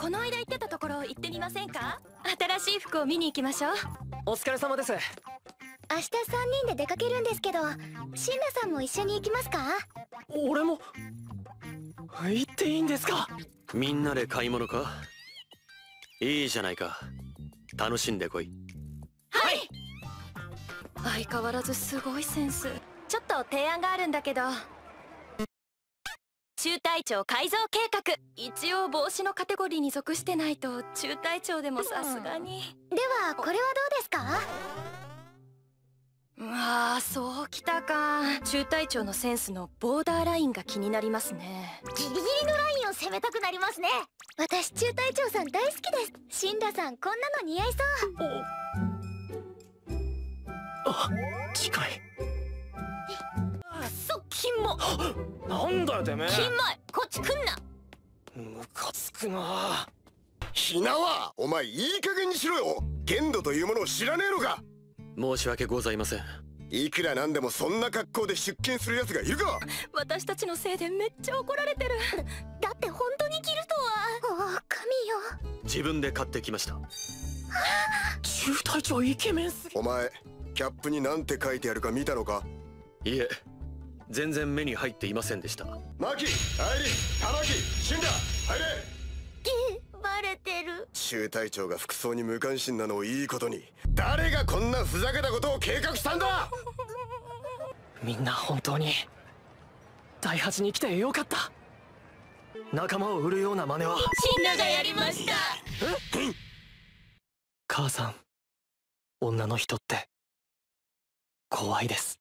この間行ってたところ行ってみませんか？新しい服を見に行きましょう。お疲れ様です。明日3人で出かけるんですけどシンナさんも一緒に行きますか？俺も。行っていいんですか？みんなで買い物か？いいじゃないか。楽しんでこい！相変わらずすごいセンス。ちょっと提案があるんだけど中隊長改造計画。一応帽子のカテゴリーに属してないと中隊長でもさすがに。ではこれはどうですか？うわーそうきたか。中隊長のセンスのボーダーラインが気になりますね。ギリギリのラインを攻めたくなりますね。私中隊長さん大好きです。シンラさんこんなの似合いそう。あ近い。くそ金もなんだよてめえ。金前こっち来んな。ムカつくな。ひなはお前いい加減にしろよ。限度というものを知らねえのか。申し訳ございません。いくらなんでもそんな格好で出勤する奴がいるか。私たちのせいでめっちゃ怒られてる。だって本当に着るとは。おお神よ。自分で買ってきました。中隊長イケメンすぎ。お前キャップに何て書いてあるか見たのか？いえ全然目に入っていませんでした。マキ、アイリ、タマキ、シンダ、入れ。バレてる。中隊長が服装に無関心なのをいいことに。誰がこんなふざけたことを計画したんだ。みんな本当に第八に来てよかった。仲間を売るような真似は。シンナがやりました。母さん女の人って怖いです